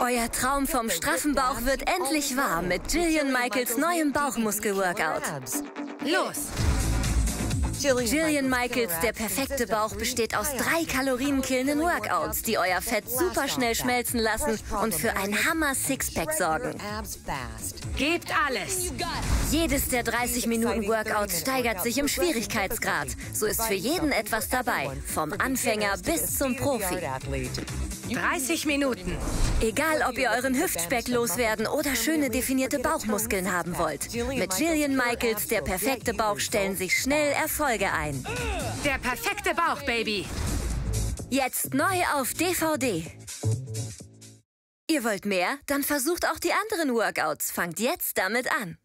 Euer Traum vom straffen Bauch wird endlich wahr mit Jillian Michaels neuem Bauchmuskel-Workout. Los! Jillian Michaels Der perfekte Bauch besteht aus drei kalorienkillenden Workouts, die euer Fett super schnell schmelzen lassen und für ein Hammer-Sixpack sorgen. Gebt alles! Jedes der 30 Minuten Workouts steigert sich im Schwierigkeitsgrad. So ist für jeden etwas dabei, vom Anfänger bis zum Profi. 30 Minuten. Egal, ob ihr euren Hüftspeck loswerden oder schöne definierte Bauchmuskeln haben wollt. Mit Jillian Michaels Der perfekte Bauch stellen sich schnell Erfolge ein. Der perfekte Bauch, Baby. Jetzt neu auf DVD. Ihr wollt mehr? Dann versucht auch die anderen Workouts. Fangt jetzt damit an.